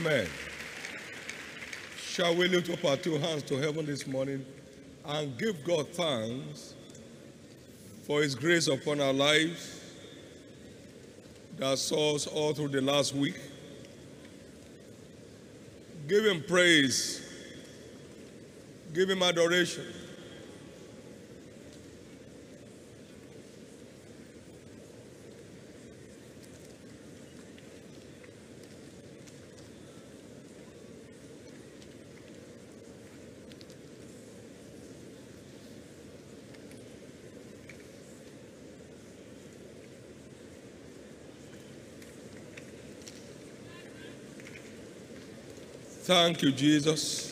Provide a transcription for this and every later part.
Amen. Shall we lift up our two hands to heaven this morning and give God thanks for His grace upon our lives that saw us all through the last week? Give Him praise, give Him adoration. Thank you, Jesus.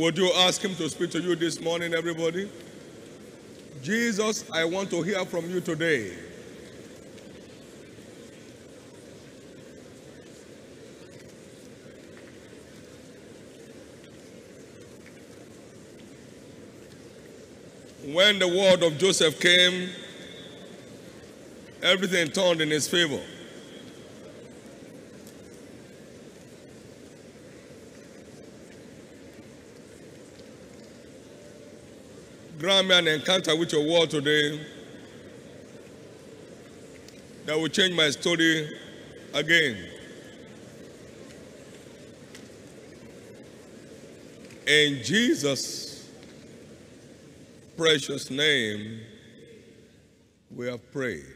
Would you ask him to speak to you this morning, everybody? Jesus, I want to hear from you today. When the word of Joseph came, everything turned in his favor. grant me an encounter with your word today that will change my story again. In Jesus' precious name, we have prayed.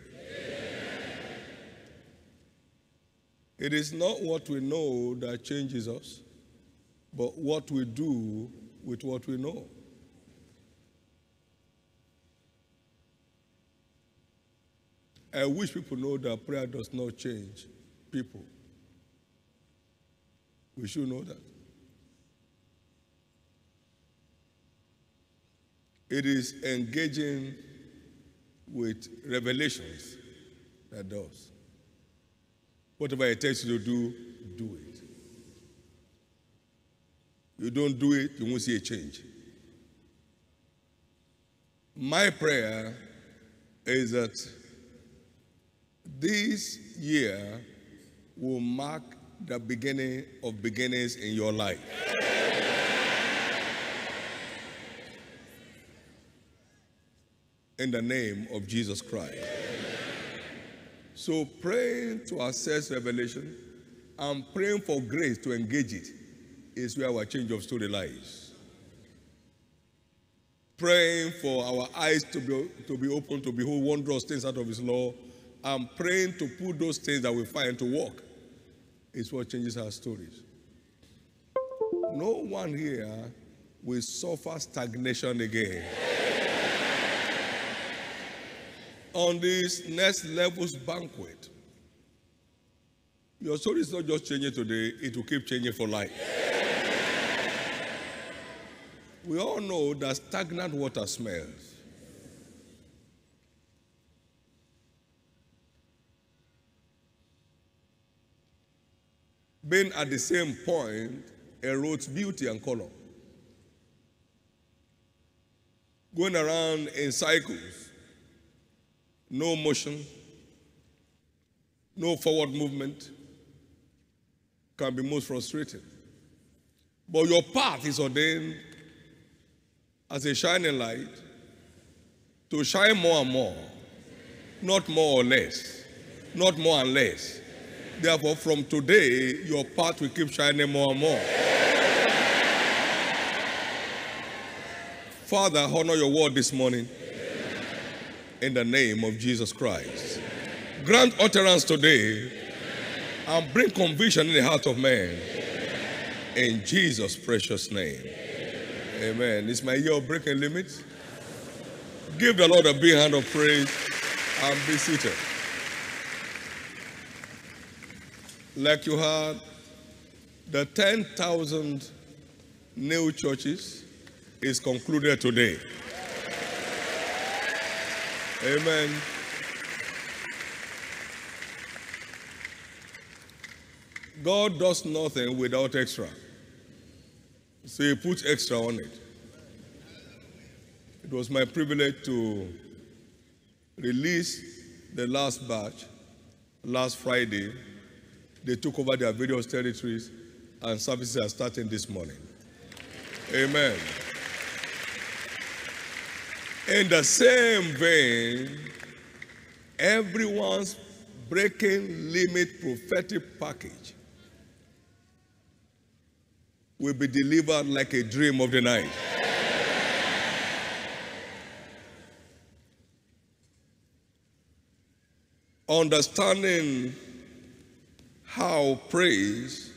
It is not what we know that changes us, but what we do with what we know. I wish people know that prayer does not change people. We should know that. It is engaging with revelations that does. Whatever it takes you to do, do it. You don't do it, you won't see a change. My prayer is that this year will mark the beginning of beginnings in your life. In the name of Jesus Christ. So, praying to access revelation and praying for grace to engage it is where our change of story lies. Praying for our eyes to be, to be open to behold wondrous things out of His law and praying to put those things that we find to work is what changes our stories. No one here will suffer stagnation again. On this next levels banquet, your story is not just changing today, it will keep changing for life. We all know that stagnant water smells. Being at the same point erodes beauty and color. Going around in cycles, no motion, no forward movement can be most frustrating. But your path is ordained as a shining light to shine more and more, not more or less, not more and less Therefore, from today, your path will keep shining more and more. Father, honor your word this morning in the name of Jesus Christ. Grant utterance today and bring conviction in the heart of man in Jesus' precious name. Amen. It's my year of breaking limits. Give the Lord a big hand of praise and be seated. Like you had The 10,000 new churches is concluded today. Amen. God does nothing without extra. So he puts extra on it. It was my privilege to release the last batch last Friday. They took over their various territories and services are starting this morning. Amen. In the same vein, everyone's breaking limit prophetic package will be delivered like a dream of the night. Understanding how praise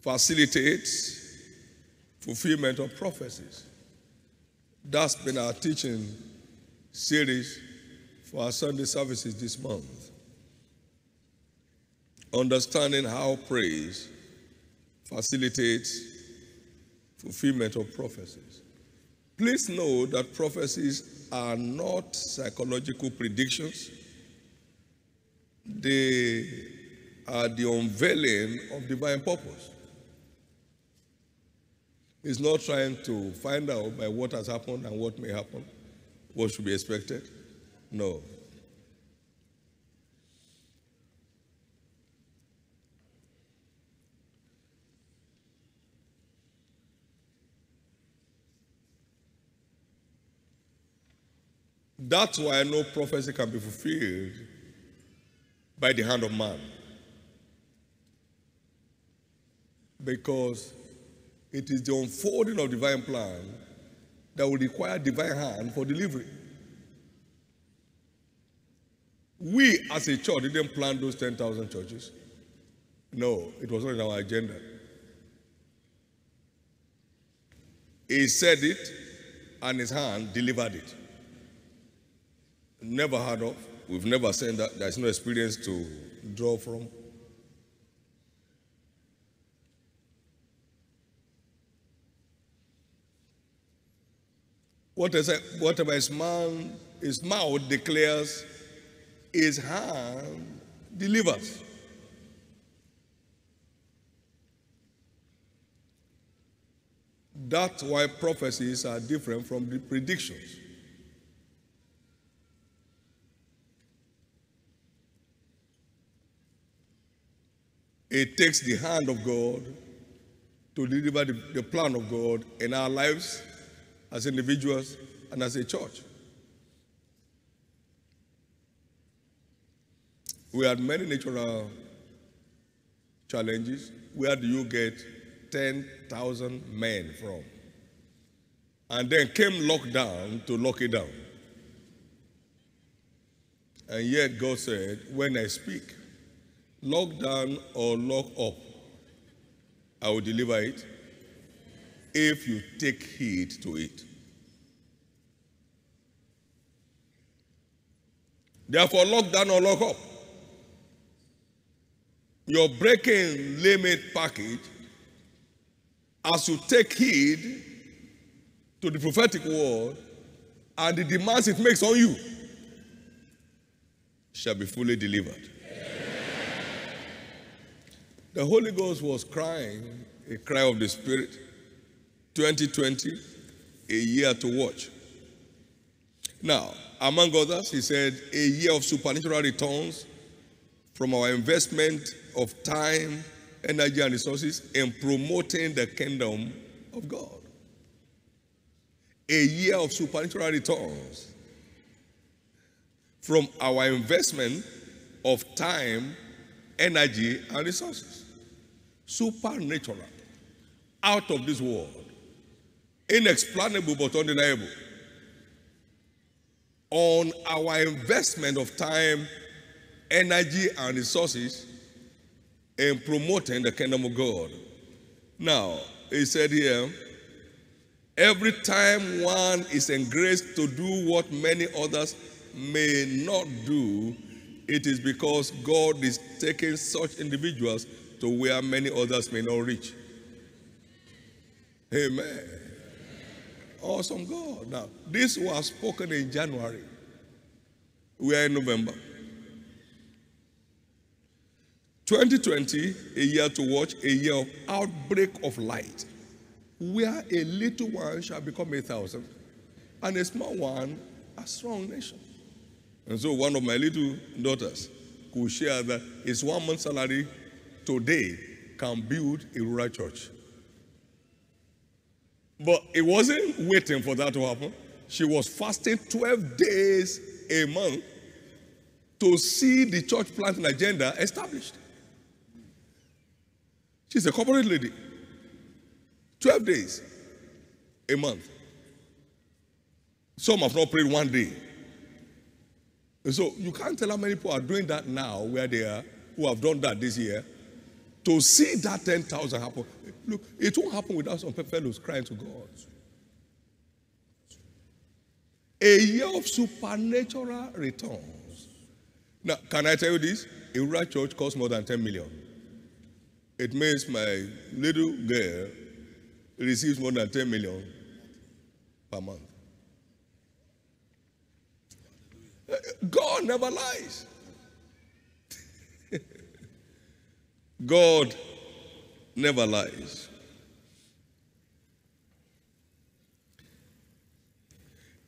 facilitates fulfillment of prophecies. That's been our teaching series for our Sunday services this month. Understanding how praise facilitates fulfillment of prophecies. Please know that prophecies are not psychological predictions. They are the unveiling of divine purpose. It's not trying to find out by what has happened and what may happen, what should be expected. No. That's why no prophecy can be fulfilled by the hand of man. Because it is the unfolding of divine plan that will require divine hand for delivery. We as a church didn't plan those 10,000 churches. No, it was not in our agenda. He said it, and his hand delivered it. Never heard of. We've never seen that. There's no experience to draw from. Whatever, his, man, his mouth declares, his hand delivers. That's why prophecies are different from the predictions. It takes the hand of God to deliver the, the plan of God in our lives as individuals and as a church. We had many natural challenges. Where do you get 10,000 men from? And then came lockdown to lock it down. And yet God said, when I speak, lock down or lock up, I will deliver it if you take heed to it. Therefore, lock down or lock up. Your breaking limit package, as you take heed to the prophetic word and the demands it makes on you, shall be fully delivered. The Holy Ghost was crying a cry of the Spirit 2020, a year to watch. Now, among others, he said, a year of supernatural returns from our investment of time, energy, and resources in promoting the kingdom of God. A year of supernatural returns from our investment of time, energy, and resources. Supernatural. Out of this world inexplainable but undeniable on our investment of time, energy, and resources in promoting the kingdom of God. Now, he said here, every time one is engraced to do what many others may not do, it is because God is taking such individuals to where many others may not reach. Amen. Awesome God. Now, this was spoken in January. We are in November. 2020, a year to watch, a year of outbreak of light, where a little one shall become a thousand, and a small one a strong nation. And so one of my little daughters could share that his one month salary today can build a rural church. But it wasn't waiting for that to happen. She was fasting 12 days a month to see the church planting agenda established. She's a corporate lady. 12 days a month. Some have not prayed one day. And so you can't tell how many people are doing that now where they are, who have done that this year. To see that 10,000 happen, look, it won't happen without some fellows crying to God. A year of supernatural returns. Now, can I tell you this? A rural church costs more than 10 million. It means my little girl receives more than 10 million per month. Eh, eh, God never lies. God never lies.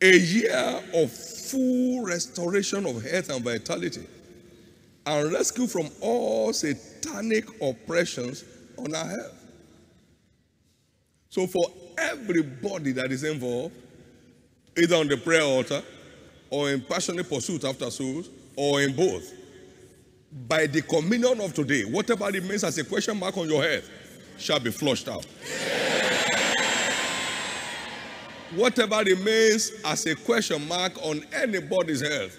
A year of full restoration of health and vitality and rescue from all satanic oppressions on our health. So, for everybody that is involved, either on the prayer altar or in passionate pursuit after souls, or in both. By the communion of today, whatever remains as a question mark on your head shall be flushed out. Whatever remains as a question mark on anybody's health,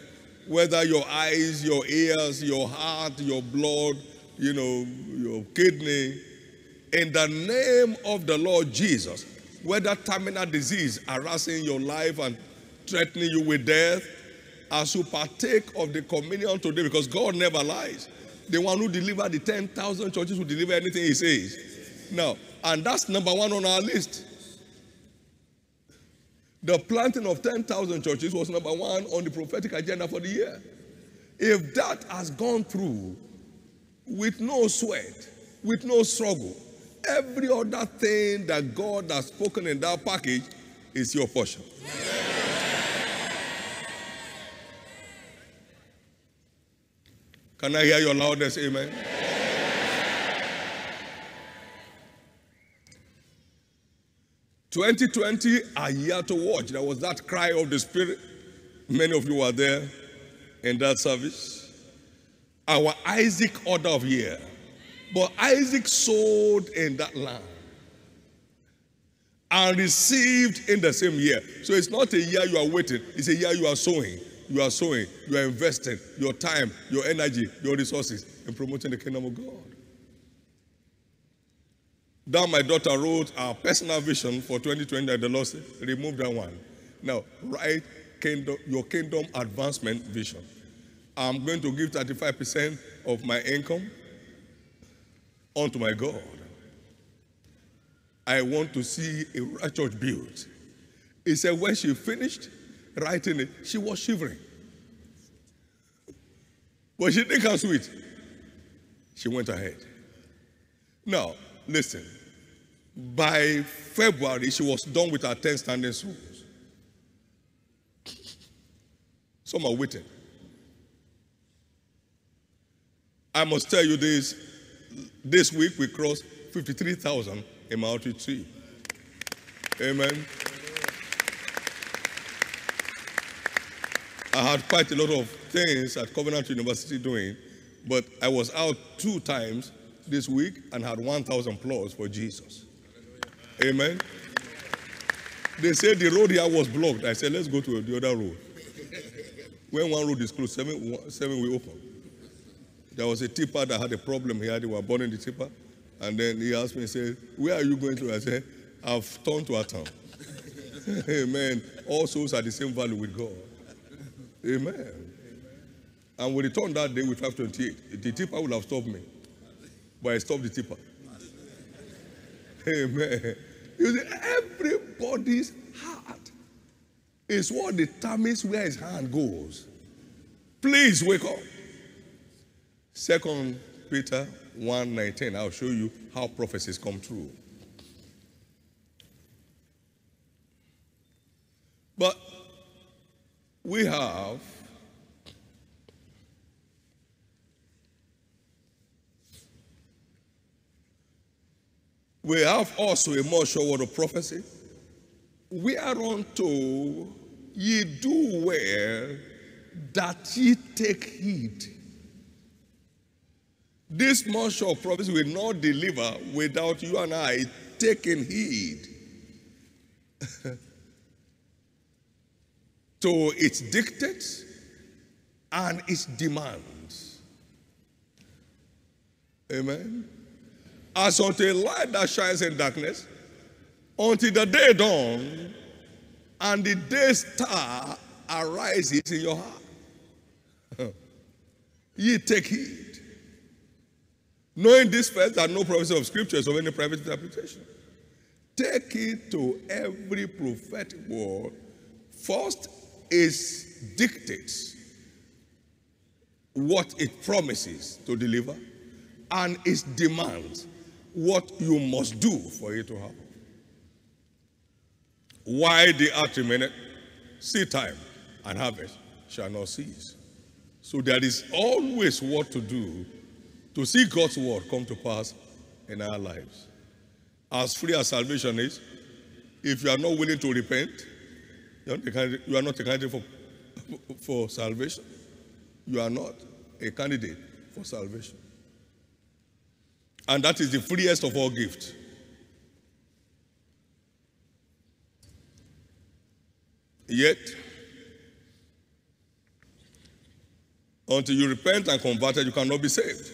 whether your eyes, your ears, your heart, your blood, you know, your kidney, in the name of the Lord Jesus, whether terminal disease harassing your life and threatening you with death, as you partake of the communion today, because God never lies. The one who delivered the 10,000 churches will deliver anything he says. Now, and that's number one on our list. The planting of 10,000 churches was number one on the prophetic agenda for the year. If that has gone through with no sweat, with no struggle, every other thing that God has spoken in that package is your portion. Can I hear your loudest amen? Twenty twenty, a year to watch. There was that cry of the Spirit. Many of you were there in that service. Our Isaac order of year. But Isaac sowed in that land and received in the same year. So it's not a year you are waiting, it's a year you are sowing you are sowing, you are investing your time, your energy, your resources in promoting the kingdom of God. Then my daughter wrote our personal vision for 2020 at the Lord said, remove that one. Now, write kingdom, your kingdom advancement vision. I'm going to give 35% of my income unto my God. I want to see a church built. He said when she finished, writing it, she was shivering. But she didn't cancel it. She went ahead. Now, listen. By February, she was done with her 10 standing souls. Some are waiting. I must tell you this. This week we crossed 53,000 in my outreach Amen. I had quite a lot of things at Covenant University doing, but I was out two times this week and had 1,000 plus for Jesus. Amen. They said the road here was blocked. I said, let's go to the other road. When one road is closed, seven, seven will open. There was a tipper that had a problem here. They were burning the tipper. And then he asked me, he said, Where are you going to? I said, I've turned to a town. Amen. All souls are the same value with God. Amen. And we returned that day with 528. The tipper would have stopped me. but I stopped the tipper. Amen. You see, everybody's heart is what determines where his hand goes. Please wake up. Second Peter 1:19. I'll show you how prophecies come true. But we have we have also a more sure word of prophecy. Whereunto ye do well that ye take heed. This sure prophecy will not deliver without you and I taking heed to its dictates and its demands. Amen. As unto a light that shines in darkness, until the day dawn and the day star arises in your heart. Ye take heed. Knowing this first that no prophecy of scripture is of any private interpretation. Take heed to every prophetic word. First is dictates what it promises to deliver, and it demands what you must do for it to happen. Why the earth remaineth, seed time and harvest shall not cease. So there is always what to do to see God's word come to pass in our lives. As free as salvation is, if you are not willing to repent, you are not a candidate, you are not a candidate for, for salvation. You are not a candidate for salvation. And that is the freest of all gifts. Yet, until you repent and converted, you cannot be saved.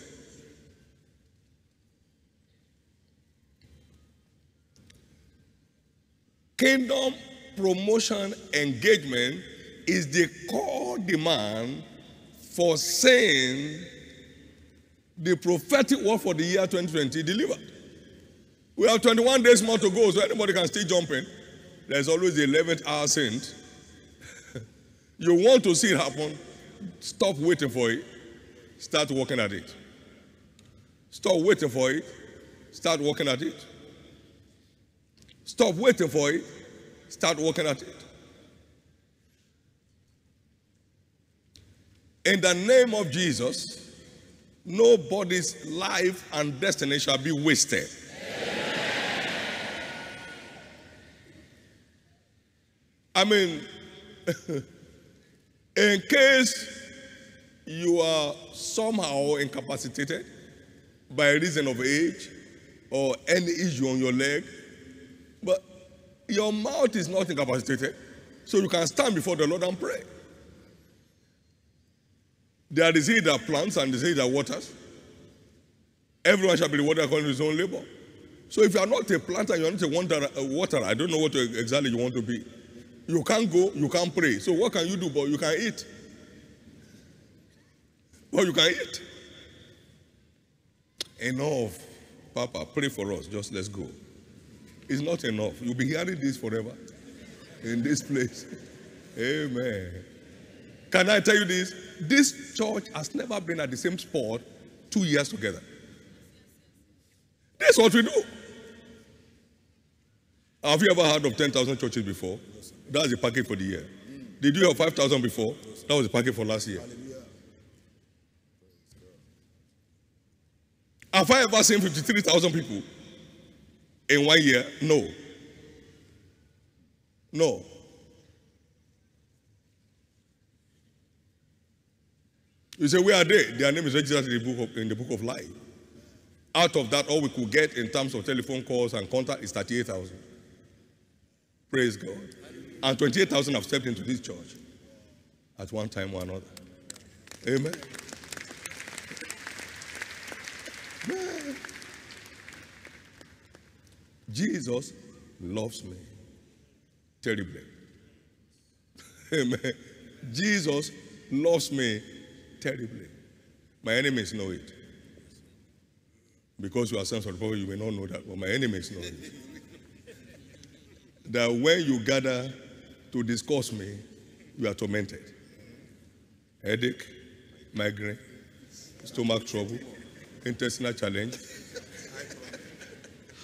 Kingdom promotion engagement is the core demand for saying the prophetic word for the year 2020 delivered. We have 21 days more to go, so anybody can still jump in. There's always the 11th hour saint. you want to see it happen, stop waiting for it, start working at it. Stop waiting for it, start working at it. Stop waiting for it, start working at it. In the name of Jesus, nobody's life and destiny shall be wasted. I mean, in case you are somehow incapacitated by reason of age or any issue on your leg, but your mouth is not incapacitated, so you can stand before the Lord and pray. There is he that plants and there is he that waters. Everyone shall be rewarded according to his own labor. So if you are not a planter, you are not a waterer, I don't know what exactly you want to be. You can't go, you can't pray. So what can you do? But you can eat. Well, you can eat. Enough. Papa, pray for us. Just let's go. It's not enough. You'll be hearing this forever in this place. Amen. Can I tell you this? This church has never been at the same spot two years together. That's what we do. Have you ever heard of 10,000 churches before? That's the package for the year. Did you have 5,000 before? That was the package for last year. Have I ever seen 53,000 people in one year? No. No. You say, where are they? Their name is registered in the book of, in the book of life. Out of that, all we could get in terms of telephone calls and contact is 38,000. Praise God. And 28,000 have stepped into this church at one time or another. Amen. Jesus loves me terribly. Amen. Jesus loves me terribly. My enemies know it. Because you are sons of the you may not know that, but my enemies know it. that when you gather to discuss me, you are tormented. Headache, migraine, stomach trouble, intestinal challenge,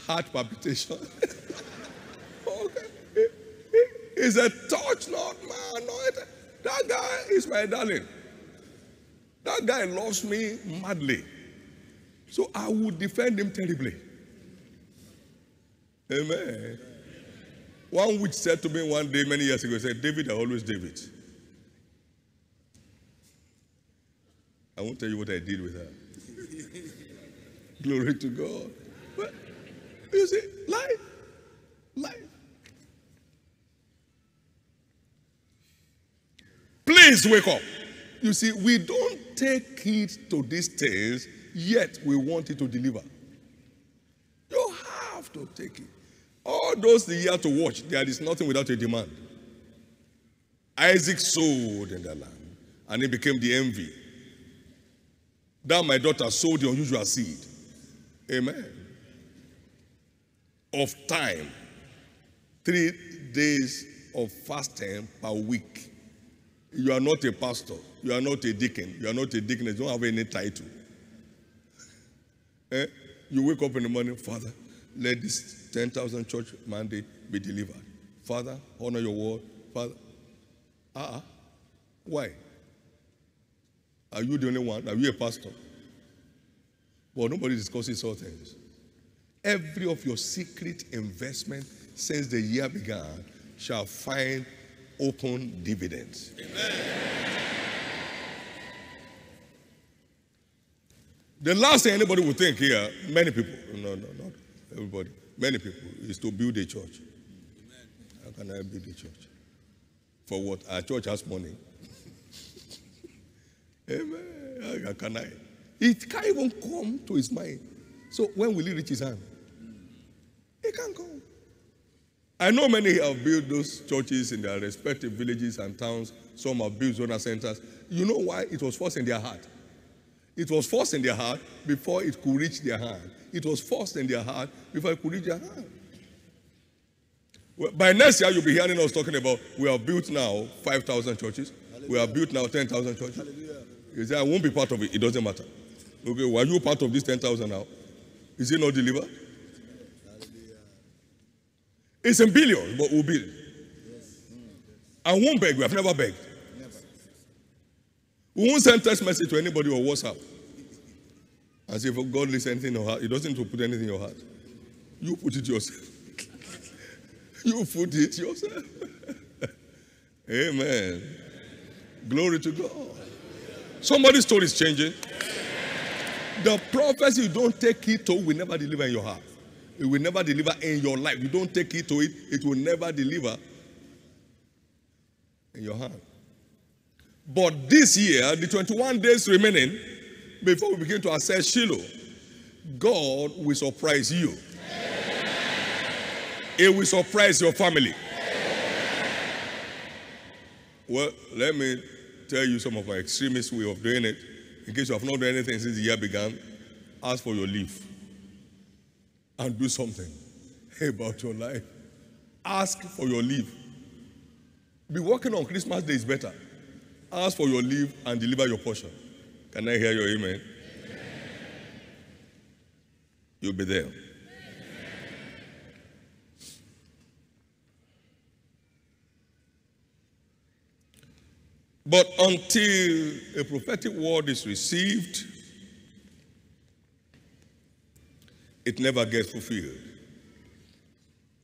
heart palpitation. okay. It's a touch. No, that guy is my darling. That guy loves me madly. So I would defend him terribly. Amen. One witch said to me one day, many years ago, he said, David, I always David. I won't tell you what I did with her. Glory to God. But you see, life, life. Please wake up. You see, we don't take heed to these things, yet we want it to deliver. You have to take it. All those the year to watch, there is nothing without a demand. Isaac sowed in the land, and it became the envy. That my daughter sowed the unusual seed. Amen. Of time. Three days of fasting per week. You are not a pastor. You are not a deacon. You are not a deacon. You don't have any title. Eh? You wake up in the morning, Father, let this 10,000 church mandate be delivered. Father, honor your word. Father, ah, uh-uh. why? Are you the only one? Are you a pastor? Well, nobody discusses all things. Every of your secret investment since the year began shall find open dividends. Amen. The last thing anybody would think here, many people, no, no, not everybody, many people, is to build a church. Amen. How can I build a church? For what? Our church has money. Amen. How can I? It can't even come to his mind. So when will he reach his hand? He can't come. I know many have built those churches in their respective villages and towns. Some have built zona centers. You know why? It was forced in their heart. It was forced in their heart before it could reach their hand. It was forced in their heart before it could reach their hand. Well, by next year, you'll be hearing us talking about we have built now 5,000 churches. Hallelujah. We have built now 10,000 churches. Hallelujah. You say, I won't be part of it. It doesn't matter. Okay, were you part of this 10,000 now? Is it not delivered? It's in billions, but we'll build. Yes. I won't beg. We have never begged. Never. We won't send text message to anybody or WhatsApp. As if God listens anything in your heart. He doesn't put anything in your heart. You put it yourself. you put it yourself. Amen. Glory to God. Somebody's story is changing. The prophecy you don't take it to will never deliver in your heart. It will never deliver in your life. You don't take it to it, it will never deliver in your hand. But this year, the 21 days remaining before we begin to assess Shiloh, God will surprise you. It will surprise your family. Well, let me tell you some of my extremist way of doing it. In case you have not done anything since the year began, ask for your leave and do something about your life. Ask for your leave. Be working on Christmas Day is better. Ask for your leave and deliver your portion. Can I hear your amen? amen. You'll be there. But until a prophetic word is received, it never gets fulfilled.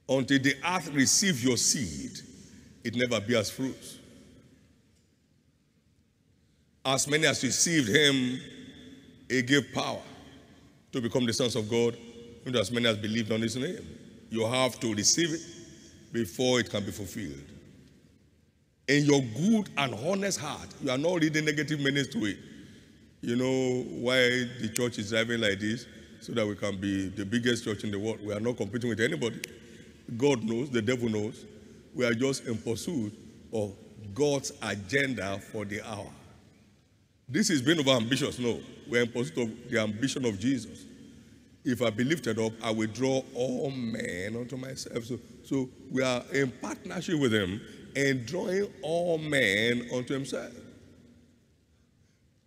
Until the earth receives your seed, it never bears fruit. As many as received him, he gave power to become the sons of God, and as many as believed on his name. You have to receive it before it can be fulfilled in your good and honest heart, you are not reading negative meanings to it. You know why the church is driving like this? So that we can be the biggest church in the world. We are not competing with anybody. God knows, the devil knows. We are just in pursuit of God's agenda for the hour. This is being over ambitious. No, we are in pursuit of the ambition of Jesus. If I be lifted up, I will draw all men unto myself. So, so we are in partnership with him and drawing all men unto himself.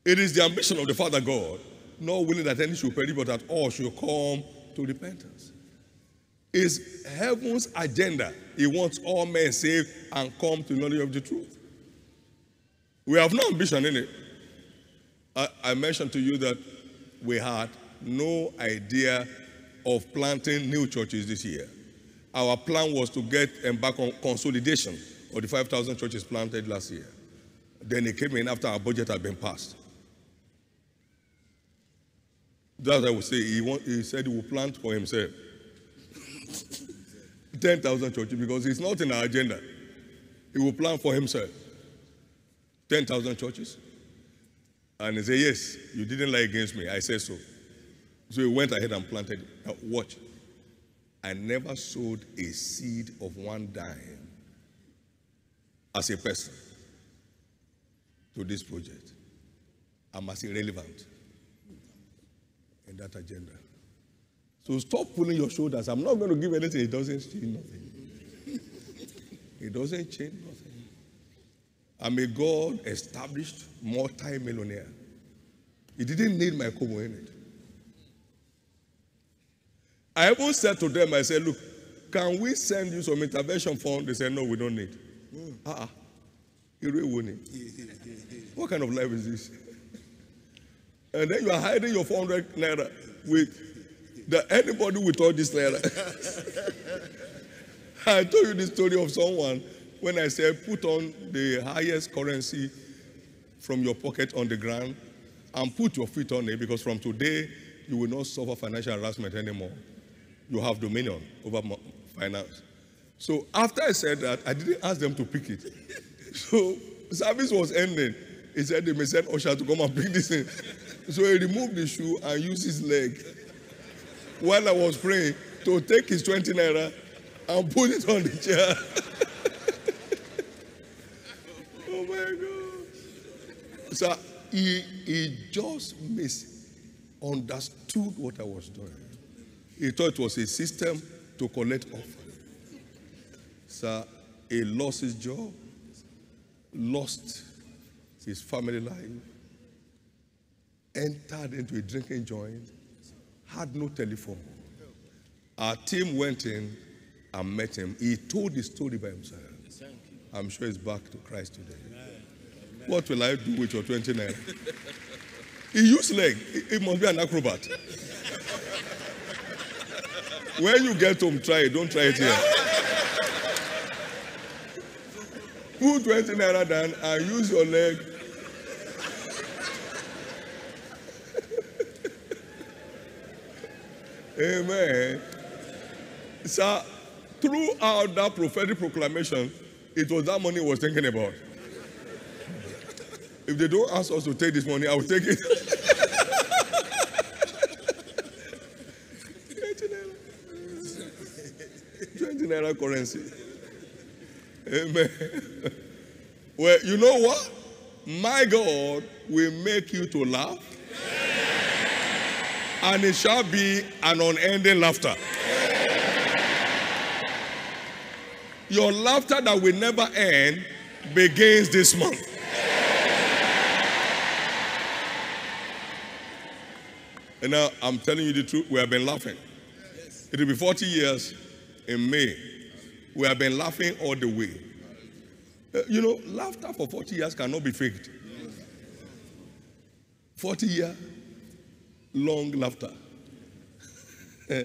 It is the ambition of the Father God, not willing that any should perish, but that all should come to repentance. Is heaven's agenda. He wants all men saved and come to knowledge of the truth. We have no ambition in it. I, I mentioned to you that we had no idea of planting new churches this year. Our plan was to get embark on consolidation of the 5,000 churches planted last year. Then it came in after our budget had been passed. That's I would say. He, want, he said he would plant for himself 10,000 churches because it's not in our agenda. He will plant for himself 10,000 churches. And he said, Yes, you didn't lie against me. I said so. So he went ahead and planted. Now, watch. I never sowed a seed of one dime as a person to this project. I'm as irrelevant in that agenda. So stop pulling your shoulders. I'm not going to give anything. It doesn't change nothing. it doesn't change nothing. I'm a God established multi-millionaire. He didn't need my kobo in it. I even said to them, I said, look, can we send you some intervention fund? They said, no, we don't need. Mm. Uh-uh. What kind of life is this? And then you are hiding your 400 naira with the, anybody with all this naira. I told you the story of someone when I said put on the highest currency from your pocket on the ground and put your feet on it because from today you will not suffer financial harassment anymore. You have dominion over finance. So after I said that, I didn't ask them to pick it. So service was ending. He said they may send Osha to come and pick this thing. So he removed the shoe and used his leg while I was praying to take his 20 naira and put it on the chair. oh my God. So he, he just misunderstood what I was doing. He thought it was a system to collect offering. So he lost his job, lost his family life, entered into a drinking joint, had no telephone. Our team went in and met him. He told the story by himself. I'm sure he's back to Christ today. What will I do with your 29? he used leg. He must be an acrobat. when you get home, try it. Don't try it here. Put 20 naira down and use your leg Amen. So, throughout that prophetic proclamation, it was that money was thinking about. If they don't ask us to take this money, I will take it. 20 naira currency. Amen. Well, you know what? My God will make you to laugh and it shall be an unending laughter. Your laughter that will never end begins this month. And now I'm telling you the truth, we have been laughing. It will be 40 years in May. We have been laughing all the way. Uh, you know, laughter for 40 years cannot be faked. 40 years long laughter.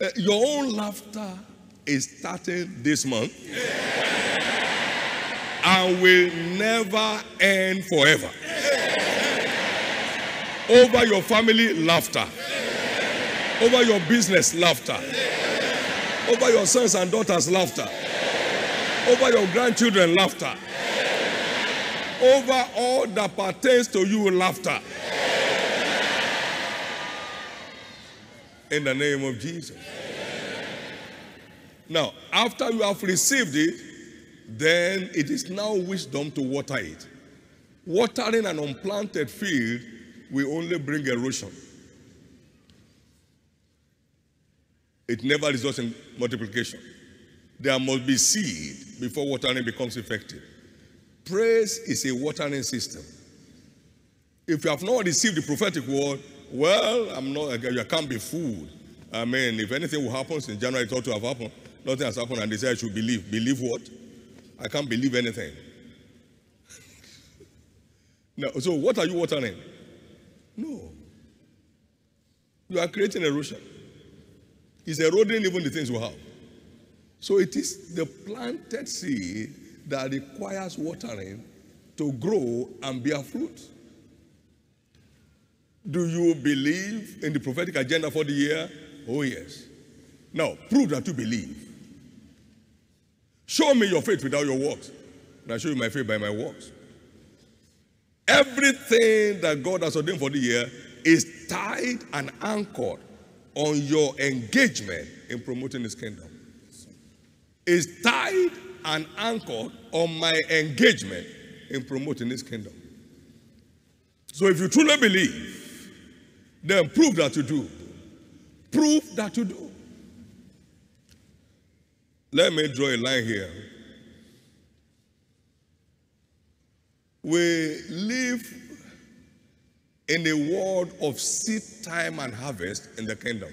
Eh, your own laughter is starting this month and will never end forever. Over your family, laughter. Over your business, laughter. Over your sons and daughters, laughter. Over your grandchildren, laughter. Over all that pertains to you, laughter. In the name of Jesus. Now, after you have received it, then it is now wisdom to water it. Watering an unplanted field will only bring erosion. it never results in multiplication. There must be seed before watering becomes effective. Praise is a watering system. If you have not received the prophetic word, well, I'm not, you can't be fooled. I mean, if anything will happen in January, it ought to have happened. Nothing has happened, and they say I should believe. Believe what? I can't believe anything. no, so what are you watering? No. You are creating erosion. It's eroding even the things we have. So it is the planted seed that requires watering to grow and bear fruit. Do you believe in the prophetic agenda for the year? Oh, yes. Now, prove that you believe. Show me your faith without your works. And I show you my faith by my works. Everything that God has ordained for the year is tied and anchored on your engagement in promoting His kingdom. Is tied and anchored on my engagement in promoting His kingdom. So if you truly believe, then prove that you do. Prove that you do. Let me draw a line here. We live in a world of seed time and harvest in the kingdom.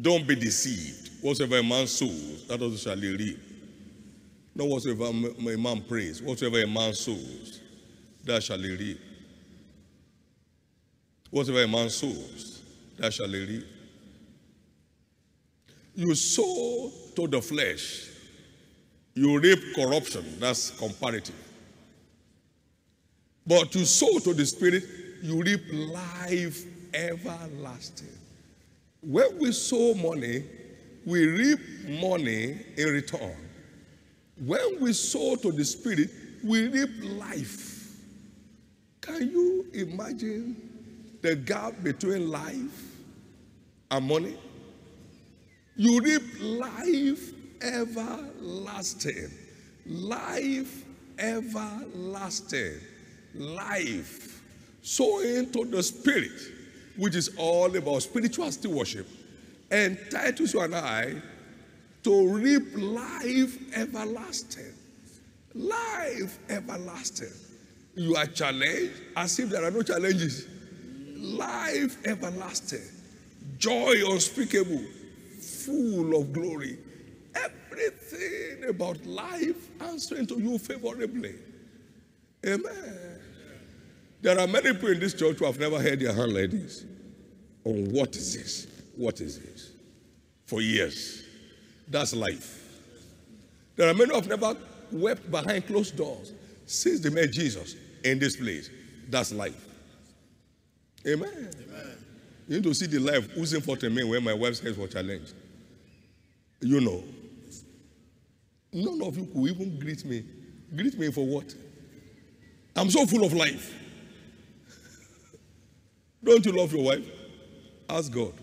Don't be deceived. Whatsoever a man sows, that also shall he reap. Not whatsoever a man prays, whatsoever a man sows, that shall he reap. Whatever a man sows, that shall he reap. You sow to the flesh, you reap corruption. That's comparative. But you sow to the spirit, you reap life everlasting. When we sow money, we reap money in return. When we sow to the spirit, we reap life. Can you imagine the gap between life and money? You reap life everlasting. Life everlasting. Life. So into the spirit, which is all about spiritual stewardship, entitles you and I to reap life everlasting. Life everlasting. You are challenged as if there are no challenges. Life everlasting. Joy unspeakable full of glory. Everything about life answering to you favorably. Amen. There are many people in this church who have never heard their hand like this. On what is this? What is this? For years. That's life. There are many who have never wept behind closed doors since they met Jesus in this place. That's life. Amen. Amen. You need to see the life forth in me when my wife's head was challenged. You know. None of you could even greet me. Greet me for what? I'm so full of life. Don't you love your wife? Ask God.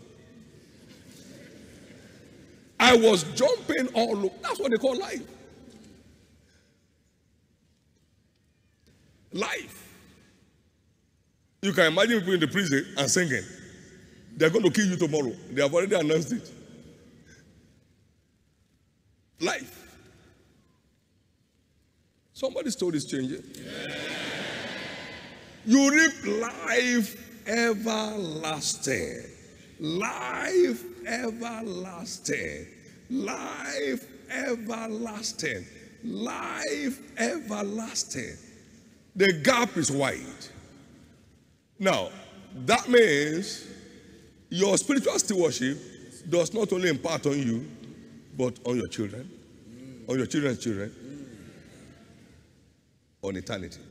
I was jumping all over. That's what they call life. Life. You can imagine people in the prison and singing. They're going to kill you tomorrow. They have already announced it. Life. Somebody's story is changing. Yeah. You reap life everlasting. Life everlasting. Life everlasting. Life everlasting. The gap is wide. Now, that means your spiritual stewardship does not only impart on you, but on your children, on your children's children, on eternity.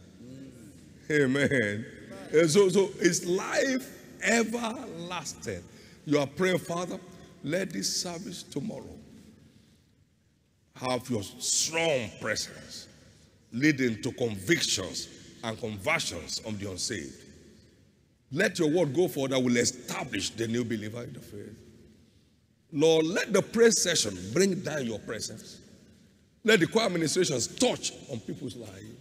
Amen. And so, so it's life everlasting. You are praying, Father, let this service tomorrow have your strong presence, leading to convictions and conversions of the unsaved. Let your word go forward that will establish the new believer in the faith. Lord, let the prayer session bring down your presence. Let the choir administrations touch on people's lives.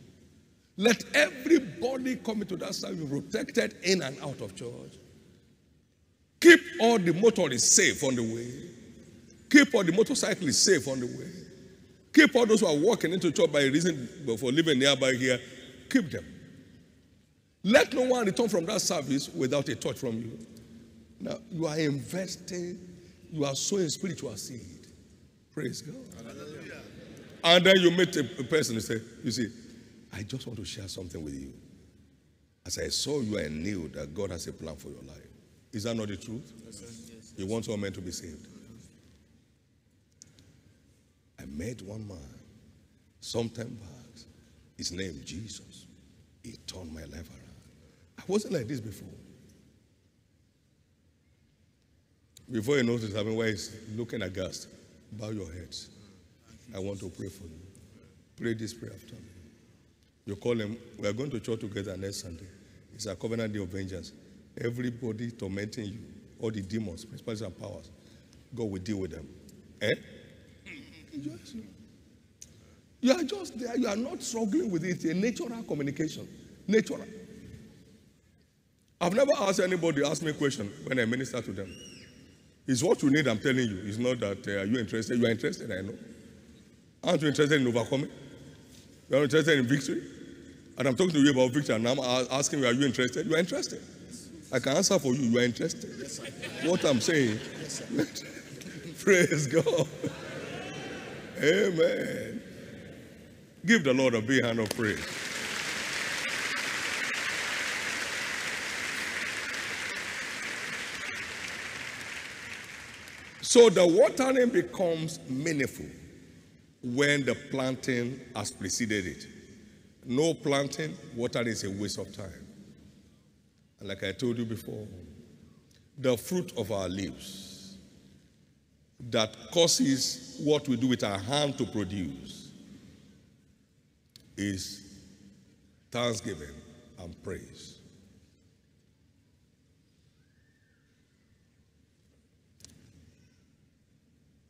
Let everybody coming to that service be protected in and out of church. Keep all the motorists safe on the way. Keep all the motorcyclists safe on the way. Keep all those who are walking into church by reason for living nearby here. Keep them. Let no one return from that service without a touch from you. Now, you are investing, you are sowing spiritual seed. Praise God. Hallelujah. And then you meet a, person and say, You see, I just want to share something with you. As I saw you, I knew that God has a plan for your life. Is that not the truth? Yes, you want all men to be saved. I met one man sometime back. His name Jesus. He turned my life around. I wasn't like this before. Before you notice, I mean, why he's looking aghast, bow your heads. I want to pray for you. Pray this prayer after me. You call him, we are going to church together next Sunday. It's a covenant day of vengeance. Everybody tormenting you, all the demons, principalities and powers, God will deal with them. Eh? You are just there. You are not struggling with it. A natural communication. Natural. I've never asked anybody ask me a question when I minister to them. It's what you need, I'm telling you. It's not that uh, are you interested? You are interested, I know. Aren't you interested in overcoming? You are interested in victory? And I'm talking to you about victory, and I'm asking you, are you interested? You are interested. I can answer for you. You are interested. Yes, what I'm saying. Yes, Praise God. Amen. Give the Lord a big hand of praise. So the watering becomes meaningful when the planting has preceded it. No planting, watering is a waste of time. And like I told you before, the fruit of our lips that causes what we do with our hand to produce is thanksgiving and praise.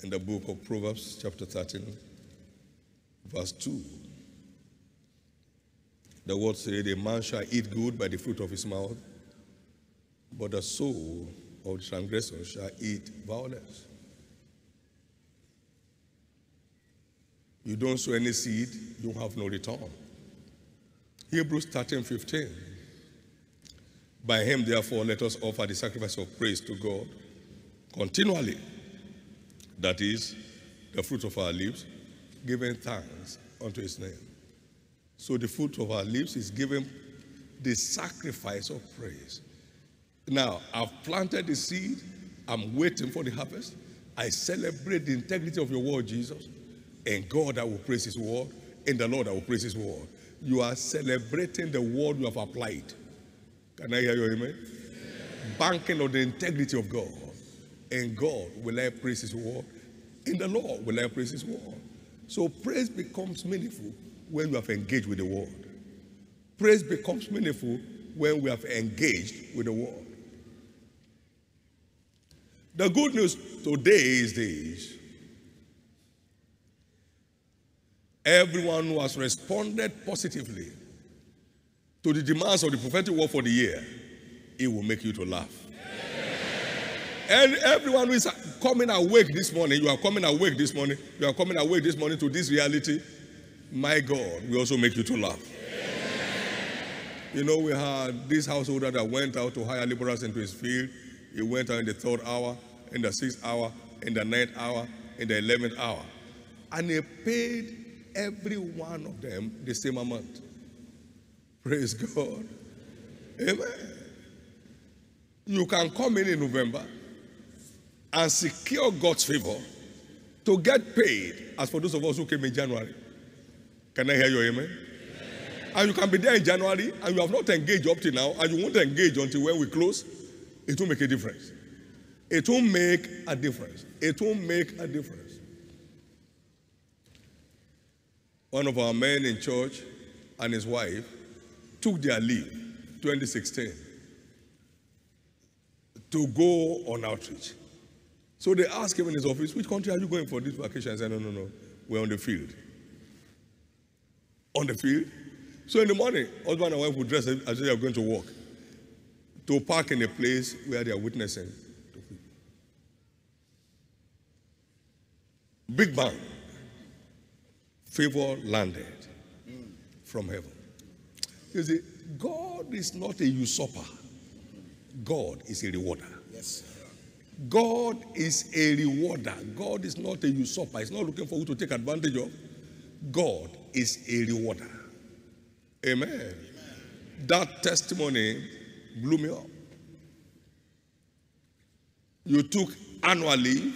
In the book of Proverbs, chapter 13, verse 2. The word said, A man shall eat good by the fruit of his mouth, but the soul of the transgressor shall eat violence. You don't sow any seed, you have no return. Hebrews 13, 15. By him, therefore, let us offer the sacrifice of praise to God continually that is, the fruit of our lips, giving thanks unto his name. So the fruit of our lips is giving the sacrifice of praise. Now, I've planted the seed, I'm waiting for the harvest. I celebrate the integrity of your word, Jesus. And God, I will praise his word. And the Lord, I will praise his word. You are celebrating the word you have applied. Can I hear you, amen? Banking on the integrity of God. And God will I praise his word. In the Lord will I praise his word. So praise becomes meaningful when we have engaged with the word. Praise becomes meaningful when we have engaged with the word. The good news today is this. Everyone who has responded positively to the demands of the prophetic word for the year, it will make you to laugh. And everyone who is coming awake this morning, you are coming awake this morning, you are coming awake this morning to this reality, my God we also make you to laugh. You know, we had this householder that went out to hire laborers into his field. He went out in the third hour, in the sixth hour, in the ninth hour, in the eleventh hour. And he paid every one of them the same amount. Praise God. Amen. You can come in in November and secure God's favor to get paid as for those of us who came in January. Can I hear you, amen? amen? And you can be there in January and you have not engaged up till now and you won't engage until when we close. It will make a difference. It will make a difference. It will make a difference. One of our men in church and his wife took their leave 2016 to go on outreach. So they asked him in his office, which country are you going for this vacation? I said, no, no, no, we're on the field. On the field? So in the morning, husband and wife would dress as if they are going to work to park in a place where they are witnessing. Big bang. Favor landed from heaven. You see, God is not a usurper. God is a rewarder. God is a rewarder. God is not a usurper. He's not looking for you to take advantage of. God is a rewarder. Amen. Amen. That testimony blew me up. You took annually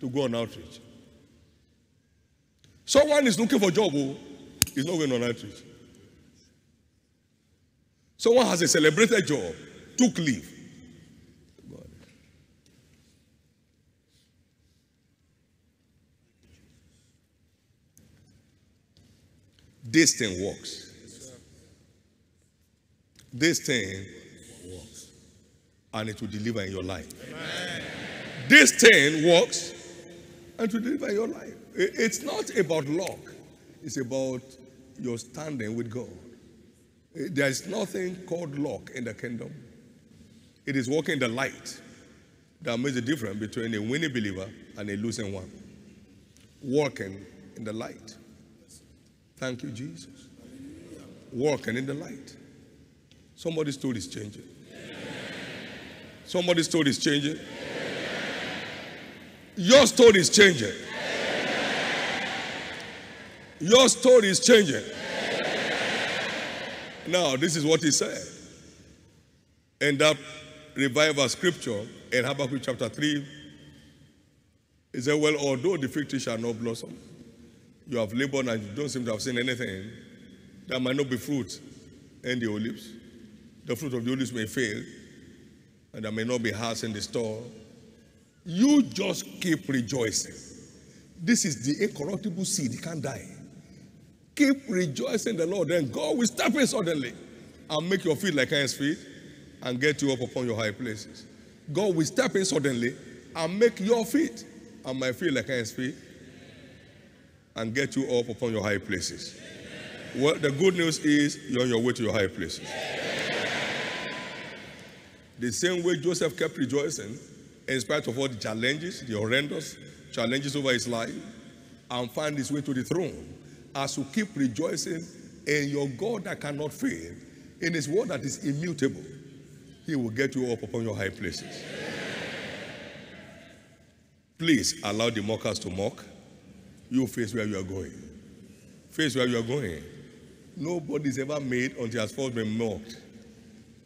to go on outreach. Someone is looking for a job, oh, he's not going on outreach. Someone has a celebrated job, took leave. This thing works. This thing works. And it will deliver in your life. Amen. This thing works and to deliver in your life. It's not about luck, it's about your standing with God. There is nothing called luck in the kingdom. It is walking the light that makes the difference between a winning believer and a losing one. Walking in the light. Thank you, Jesus. Walking in the light. Somebody's story is changing. Somebody's story is changing. Your story is changing. Your story is changing. Now, this is what he said. In that revival scripture in Habakkuk chapter 3, he said, Well, although the fig tree shall not blossom, you have labored and you don't seem to have seen anything, that might not be fruit in the olives. The fruit of the olives may fail, and there may not be hearts in the store. You just keep rejoicing. This is the incorruptible seed, it can't die. Keep rejoicing the Lord, then God will step in suddenly and make your feet like Cain's feet and get you up upon your high places. God will step in suddenly and make your feet and my feet like Cain's feet and get you up upon your high places. Well, the good news is you're on your way to your high places. The same way Joseph kept rejoicing in spite of all the challenges, the horrendous challenges over his life, and find his way to the throne. As you keep rejoicing in your God that cannot fail, in his word that is immutable, he will get you up upon your high places. Please allow the mockers to mock you face where you are going. Face where you are going. Nobody's ever made until has first been mocked.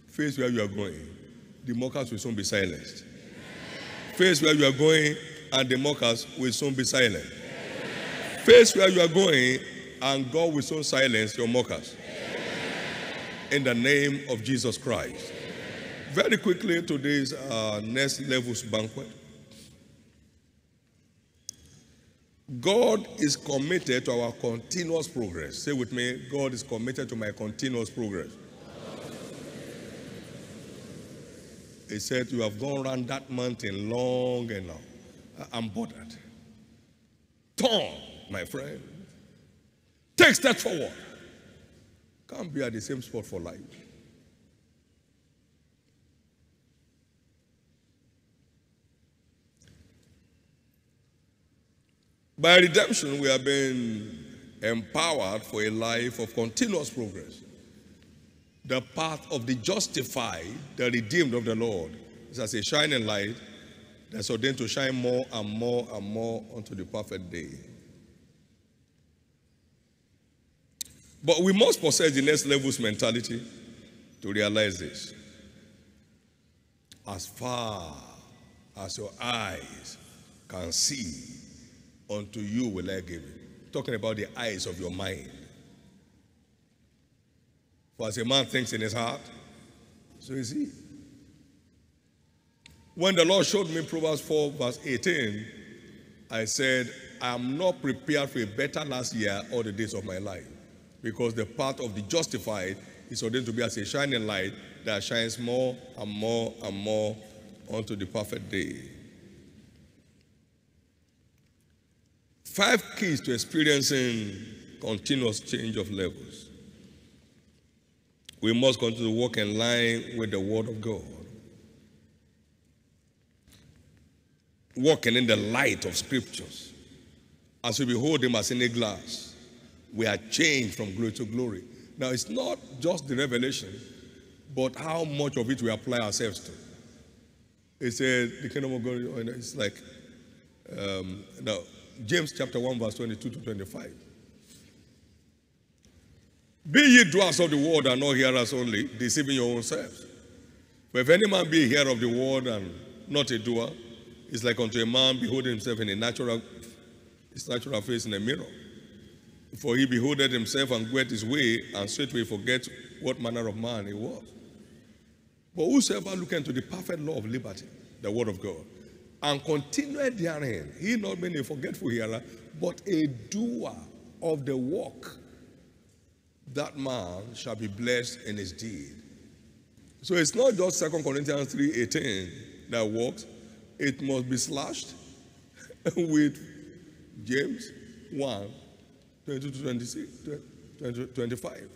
Face where you are going. The mockers will soon be silenced. Face where you are going, and the mockers will soon be silent. Face where you are going, and God will soon silence your mockers. In the name of Jesus Christ. Very quickly, today's uh, next levels banquet. God is committed to our continuous progress. Say with me, God is committed to my continuous progress. He said, You have gone around that mountain long enough. I'm bothered. Turn, my friend. Take step forward. Can't be at the same spot for life. By redemption, we have been empowered for a life of continuous progress. The path of the justified, the redeemed of the Lord, is as a shining light that's ordained to shine more and more and more unto the perfect day. But we must possess the next level's mentality to realize this. As far as your eyes can see, unto you will I give it. Talking about the eyes of your mind. For as a man thinks in his heart, so is he. When the Lord showed me Proverbs 4, verse 18, I said, I am not prepared for a better last year or the days of my life. Because the path of the justified is ordained to be as a shining light that shines more and more and more unto the perfect day. Five keys to experiencing continuous change of levels. We must continue to walk in line with the Word of God. Walking in the light of Scriptures. as we behold him as in a glass, we are changed from glory to glory. Now, it's not just the revelation, but how much of it we apply ourselves to. It said, the kingdom of God, it's like, um, now, James chapter 1, verse 22 to 25. Be ye doers of the word and not hearers only, deceiving your own selves. For if any man be a hearer of the word and not a doer, it's like unto a man beholding himself in a natural, his natural face in a mirror. For he beholdeth himself and went his way, and straightway forget what manner of man he was. But whosoever look into the perfect law of liberty, the word of God, and continued therein, he not being a forgetful hearer, but a doer of the work, that man shall be blessed in his deed. So it's not just 2 Corinthians 3:18 that works, it must be slashed with James 1 22 to 26, 20, 25.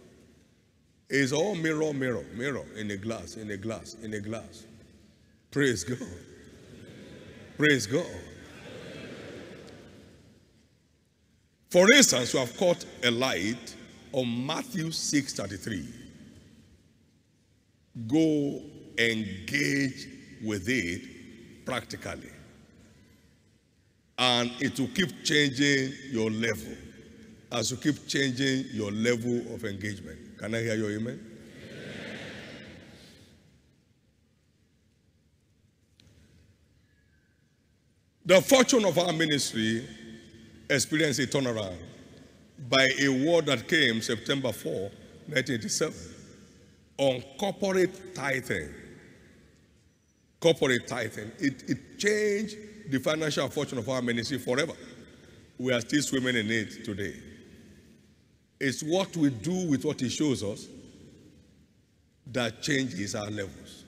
It's all mirror, mirror, mirror in a glass, in a glass, in a glass. Praise God. Praise God. For instance, you have caught a light on Matthew 6:33. Go engage with it practically. And it will keep changing your level as you keep changing your level of engagement. Can I hear your amen? The fortune of our ministry experienced a turnaround by a word that came September 4, 1987, on corporate tithing. Corporate tithing. It, it changed the financial fortune of our ministry forever. We are still swimming in it today. It's what we do with what He shows us that changes our levels.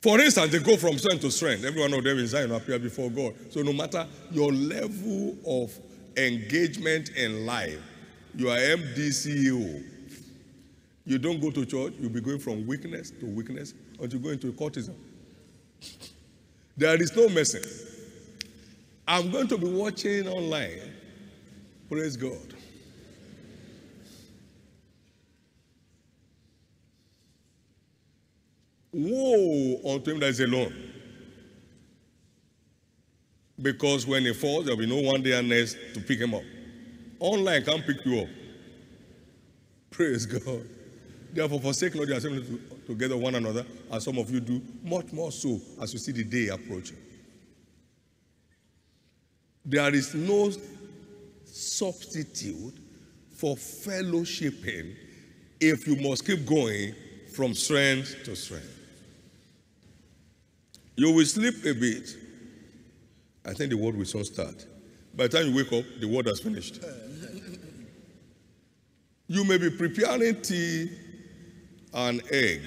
For instance, they go from strength to strength. Every one of them is Zion appear before God. So no matter your level of engagement in life, you are MDCEO. You don't go to church, you'll be going from weakness to weakness until you go into cultism. There is no messing. I'm going to be watching online. Praise God. Woe unto him that is alone. Because when he falls, there will be no one there next to pick him up. Online can't pick you up. Praise God. Therefore, forsake not the assembly together one another, as some of you do, much more so as you see the day approaching. There is no substitute for fellowshipping if you must keep going from strength to strength. You will sleep a bit. I think the word will soon start. By the time you wake up, the word has finished. You may be preparing tea and egg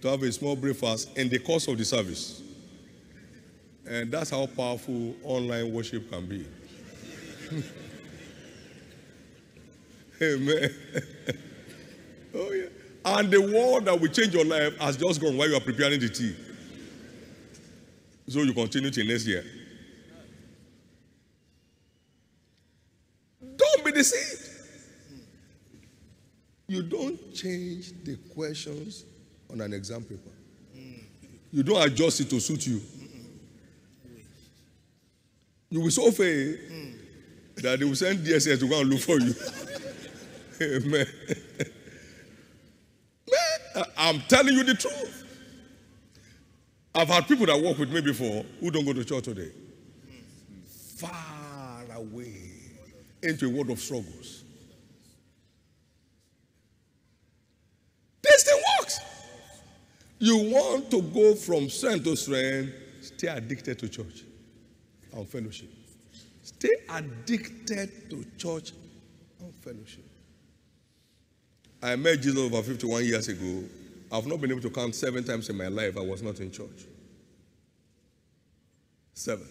to have a small breakfast in the course of the service. And that's how powerful online worship can be. Amen. oh, yeah. And the word that will change your life has just gone while you are preparing the tea. So you continue till next year. Don't be deceived. You don't change the questions on an exam paper. You don't adjust it to suit you. You will so fail that they will send DSS to go and look for you. Amen. Man, I'm telling you the truth. I've had people that work with me before who don't go to church today. Far away into a world of struggles. This thing works. You want to go from strength to strength, stay addicted to church and fellowship. Stay addicted to church and fellowship. I met Jesus over 51 years ago. I've not been able to count seven times in my life I was not in church. Seven.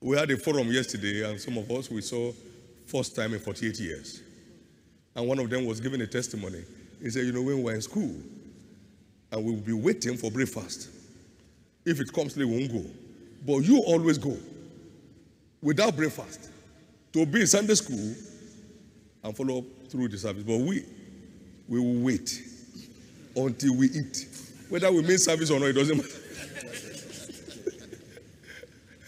We had a forum yesterday, and some of us we saw first time in 48 years. And one of them was giving a testimony. He said, You know, when we were in school, and we will be waiting for breakfast. If it comes late, we won't go. But you always go without breakfast to be in Sunday school and follow up through the service. But we, we will wait until we eat. Whether we miss service or not, it doesn't matter.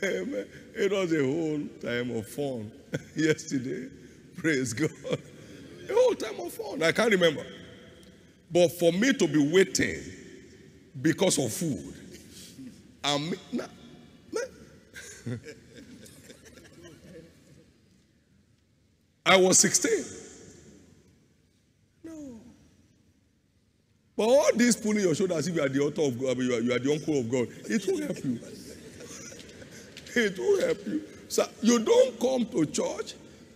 Amen. It was a whole time of fun yesterday. Praise God. A whole time of fun. I can't remember. But for me to be waiting because of food, I'm nah, man. I was 16. No. But all this pulling your shoulder as if you are the author of God, you are, you are the uncle of God, it will help you. It will help you. So you don't come to church,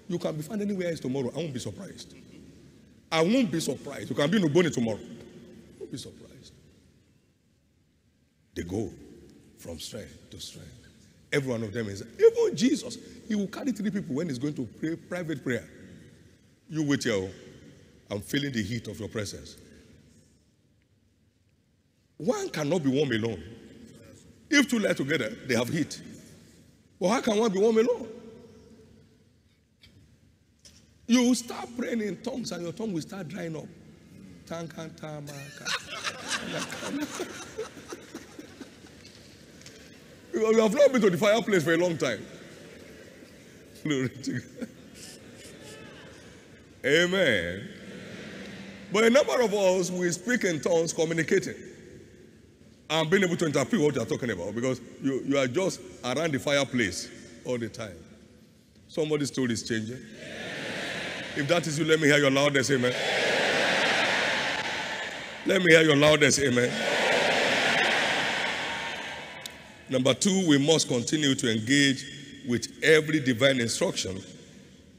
you can be found anywhere else tomorrow. I won't be surprised. I won't be surprised. You can be in Uboni tomorrow. I won't be surprised. They go from strength to strength. Every one of them is even Jesus. He will carry three people when he's going to pray private prayer. You wait here. Oh. I'm feeling the heat of your presence. One cannot be warm alone. If two lie together, they have heat. But how can one be warm alone? You will start praying in tongues and your tongue will start drying up. You have not been to the fireplace for a long time. Glory to God. Amen. But a number of us, we speak in tongues, communicating, and being able to interpret what you are talking about because you, you are just around the fireplace all the time. Somebody's story is changing. If that is you, let me hear your loudest amen. Let me hear your loudest amen. Number two, we must continue to engage with every divine instruction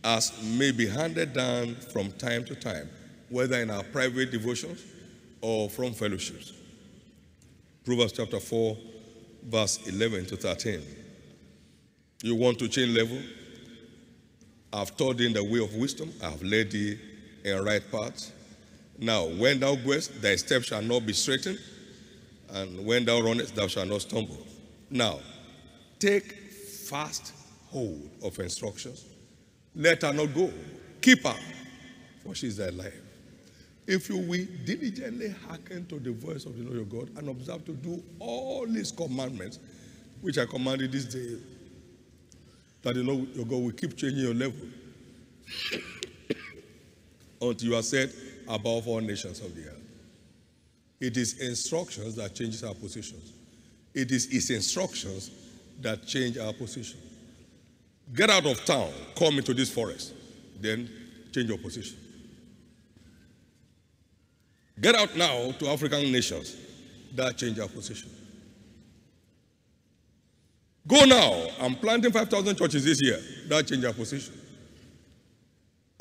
as may be handed down from time to time, whether in our private devotions or from fellowships. Proverbs chapter 4, verse 11 to 13. You want to change level? I've taught thee in the way of wisdom, I have led thee in right path. Now, when thou goest, thy steps shall not be straitened, and when thou runnest, thou shalt not stumble. Now, take fast hold of instructions. Let her not go. Keep her, for she is thy life. If you will diligently hearken to the voice of the Lord your God and observe to do all his commandments, which I commanded this day, that the Lord your God will keep changing your level until you are set above all nations of the earth. It is instructions that changes our positions. It is his instructions that change our position. Get out of town, come into this forest, then change your position. Get out now to African nations, that change our position. Go now, I'm planting 5,000 churches this year, that change our position.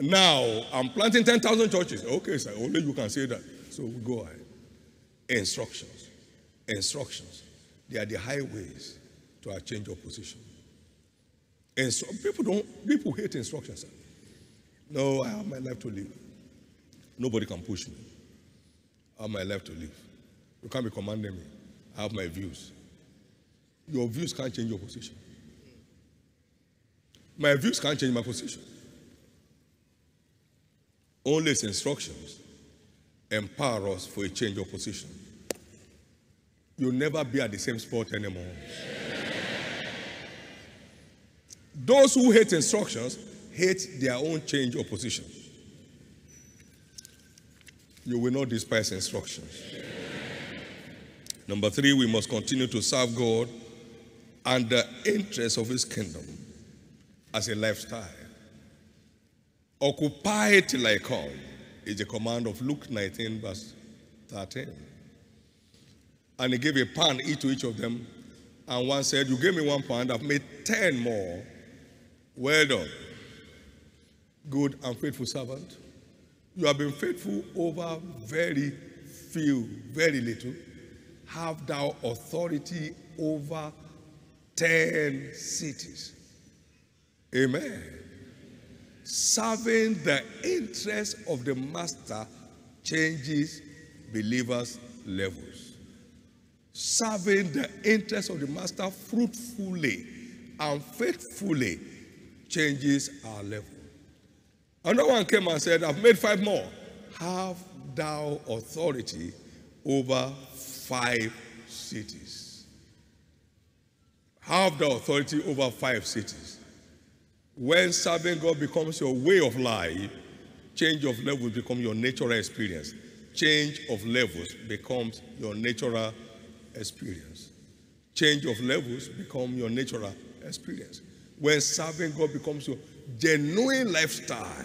Now, I'm planting 10,000 churches. Okay, sir, only you can say that. So we go ahead. Instructions. Instructions. They are the highways to a change of position. And so people don't, people hate instructions. Sir. No, I have my life to live. Nobody can push me. I have my life to live. You can't be commanding me. I have my views. Your views can't change your position. My views can't change my position. Only its instructions empower us for a change of position. You'll never be at the same spot anymore. Those who hate instructions hate their own change of position. You will not despise instructions. Number three, we must continue to serve God and the interests of His kingdom as a lifestyle. Occupy till I come is the command of Luke 19, verse 13. And he gave a pound each to each of them. And one said, You gave me one pound, I've made ten more. Well done. Good and faithful servant. You have been faithful over very few, very little. Have thou authority over ten cities. Amen. Serving the interest of the master changes believers' levels. serving the interests of the master fruitfully and faithfully changes our level. Another one came and said, I've made five more. Have thou authority over five cities. Have the authority over five cities. When serving God becomes your way of life, change of levels become your natural experience. Change of levels becomes your natural experience. Change of levels become your natural experience. When serving God becomes your genuine lifestyle,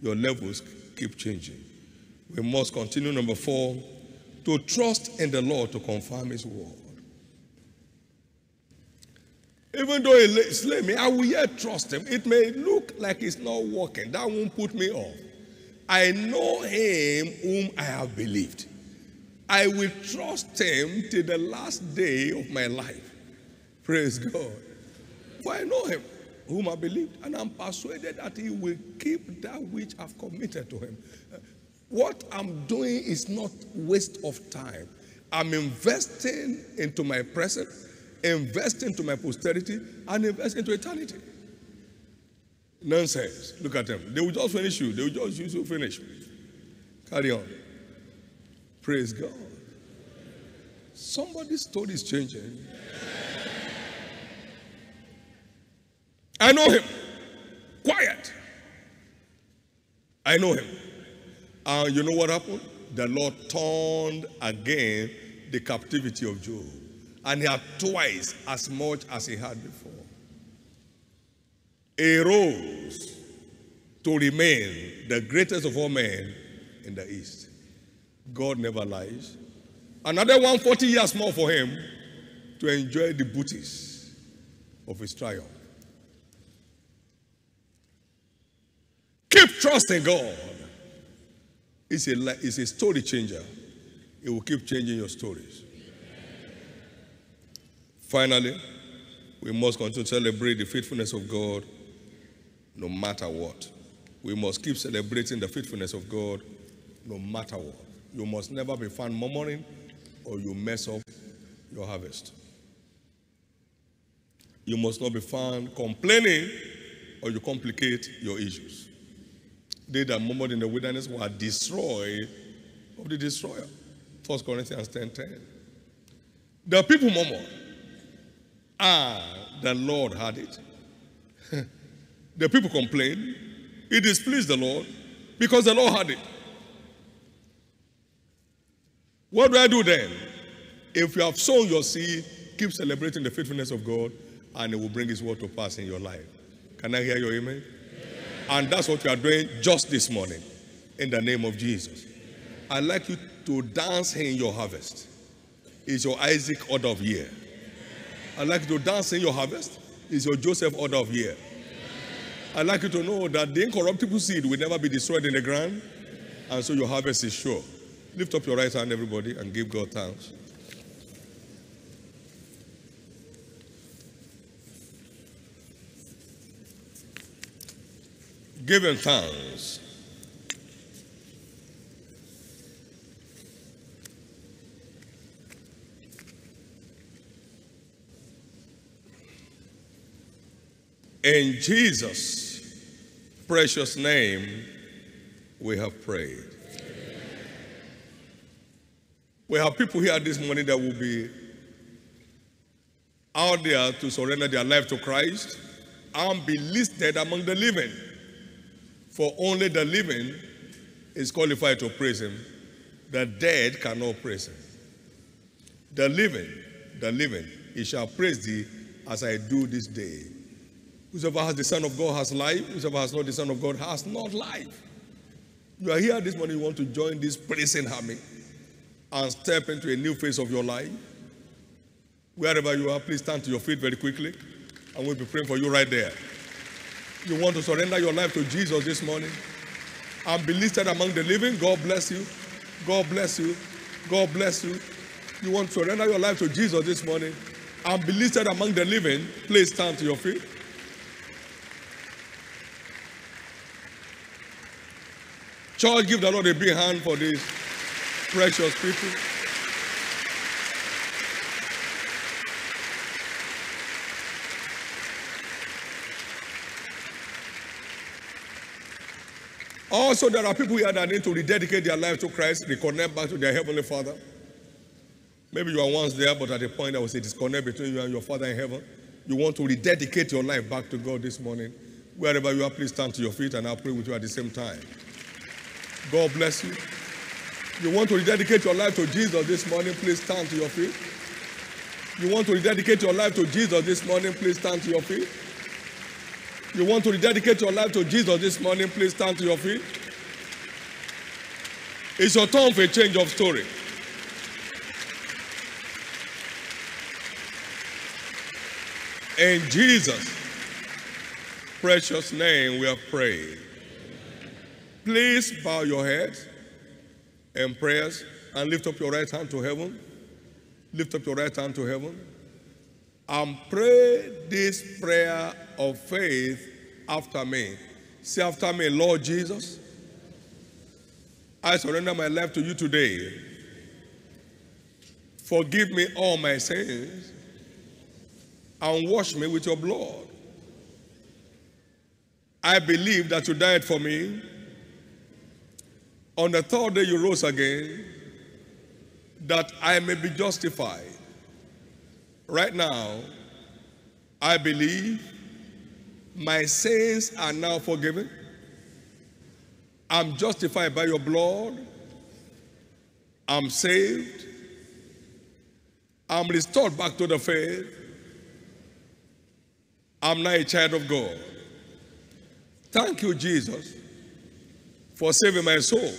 your levels keep changing. We must continue, number four, to trust in the Lord to confirm His word. Even though He slay me, I will yet trust Him. It may look like it's not working. That won't put me off. I know Him whom I have believed. I will trust Him till the last day of my life. Praise God. For I know Him whom I believed, and I'm persuaded that He will keep that which I've committed to Him. What I'm doing is not waste of time. I'm investing into my present, investing into my posterity, and investing into eternity. Nonsense. Look at them. They will just finish you. They will just use you finish. Carry on. Praise God. Somebody's story is changing. I know him. Quiet. I know him. And you know what happened? The Lord turned again the captivity of Job. And he had twice as much as he had before. He rose to remain the greatest of all men in the East. God never lies. Another 140 years more for him to enjoy the booties of his triumph. Keep trusting God. It's a, it's a story changer. It will keep changing your stories. Finally, we must continue to celebrate the faithfulness of God no matter what. We must keep celebrating the faithfulness of God no matter what. You must never be found murmuring or you mess up your harvest. You must not be found complaining or you complicate your issues. They that murmured in the wilderness were destroyed of the destroyer. 1 Corinthians 10 10. The people murmured, ah, the Lord had it. the people complained, it displeased the Lord because the Lord had it. What do I do then? If you have sown your seed, keep celebrating the faithfulness of God, and it will bring His word to pass in your life. Can I hear your amen? And that's what we are doing just this morning in the name of Jesus. I'd like you to dance in your harvest. It's your Isaac order of year. I'd like you to dance in your harvest. It's your Joseph order of year. I'd like you to know that the incorruptible seed will never be destroyed in the ground, and so your harvest is sure. Lift up your right hand, everybody, and give God thanks. Giving thanks. In Jesus' precious name, we have prayed. We have people here this morning that will be out there to surrender their life to Christ and be listed among the living. For only the living is qualified to praise him. The dead cannot praise him. The living, the living, he shall praise thee as I do this day. Whosoever has the Son of God has life. Whosoever has not the Son of God has not life. You are here this morning, you want to join this praising army and step into a new phase of your life. Wherever you are, please stand to your feet very quickly. And we'll be praying for you right there. You want to surrender your life to Jesus this morning and be listed among the living? God bless you. God bless you. God bless you. You want to surrender your life to Jesus this morning and be listed among the living? Please stand to your feet. Church, give the Lord a big hand for these precious people. Also, there are people here that need to rededicate their life to Christ, reconnect back to their Heavenly Father. Maybe you are once there, but at a point there was a disconnect between you and your Father in heaven. You want to rededicate your life back to God this morning. Wherever you are, please stand to your feet and I'll pray with you at the same time. God bless you. You want to rededicate your life to Jesus this morning, please stand to your feet. You want to rededicate your life to Jesus this morning, please stand to your feet. You want to rededicate your life to Jesus this morning, please stand to your feet. It's your turn for a change of story. In Jesus' precious name, we are praying. Please bow your head in prayers and lift up your right hand to heaven. Lift up your right hand to heaven and pray this prayer of faith after me. Say after me, Lord Jesus, I surrender my life to you today. Forgive me all my sins and wash me with your blood. I believe that you died for me. On the third day, you rose again, that I may be justified. Right now, I believe my sins are now forgiven. I'm justified by your blood. I'm saved. I'm restored back to the faith. I'm now a child of God. Thank you, Jesus, for saving my soul.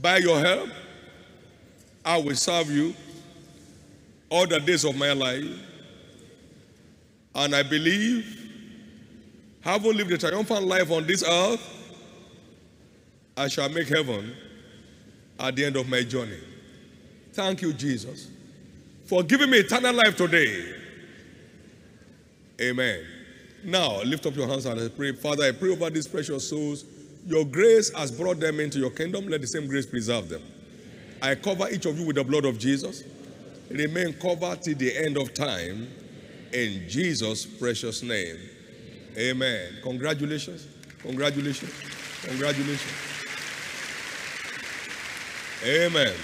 By your help, I will serve you all the days of my life. And I believe, having lived a triumphant life on this earth, I shall make heaven at the end of my journey. Thank you, Jesus, for giving me eternal life today. Amen. Now, lift up your hands and I pray. Father, I pray over these precious souls. Your grace has brought them into your kingdom. Let the same grace preserve them. I cover each of you with the blood of Jesus. Remain covered till the end of time. In Jesus' precious name. Amen. Congratulations. Congratulations. Congratulations. Amen.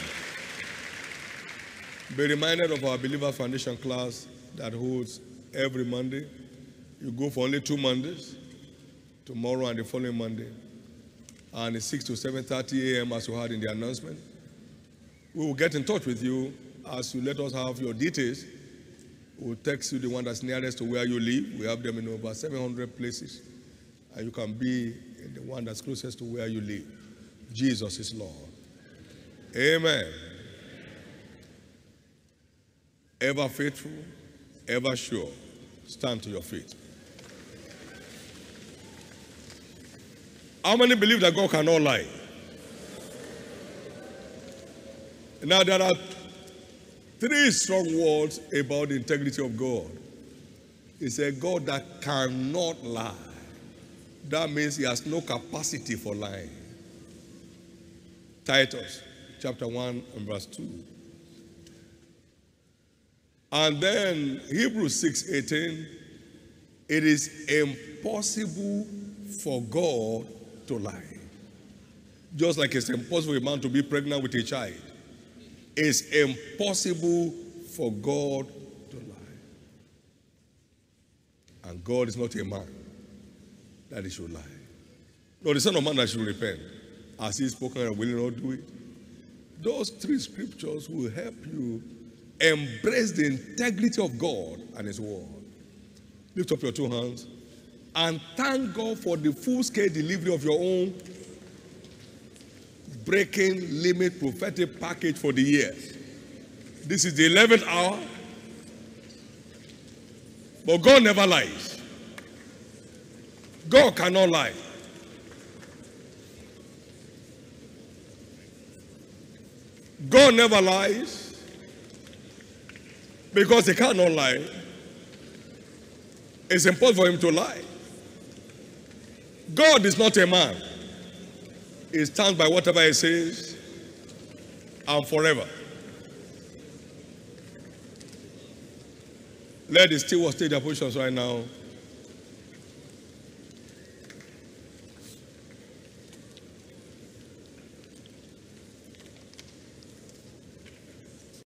Be reminded of our Believer Foundation class that holds every Monday. You go for only two Mondays, tomorrow and the following Monday. And it's 6 to 7.30 a.m. as you heard in the announcement. We will get in touch with you as you let us have your details. We'll text you the one that's nearest to where you live. We have them in over 700 places. And you can be the one that's closest to where you live. Jesus is Lord. Amen. Ever faithful, ever sure. Stand to your feet. How many believe that God cannot lie? Now, there are three strong words about the integrity of God. It's a God that cannot lie. That means he has no capacity for lying. Titus chapter 1 and verse 2. And then Hebrews 6 18. It is impossible for God to lie. Just like it's impossible for a man to be pregnant with a child. It's impossible for God to lie. And God is not a man that he should lie. No, the Son of Man that should repent. As he spoken and will not do it. Those three scriptures will help you embrace the integrity of God and his word. Lift up your two hands and thank God for the full scale delivery of your own breaking limit prophetic package for the year. This is the 11th hour. But God never lies. God cannot lie. God never lies because he cannot lie. It's impossible for him to lie. God is not a man. He stands by whatever he says and forever. Let the steward take their positions right now.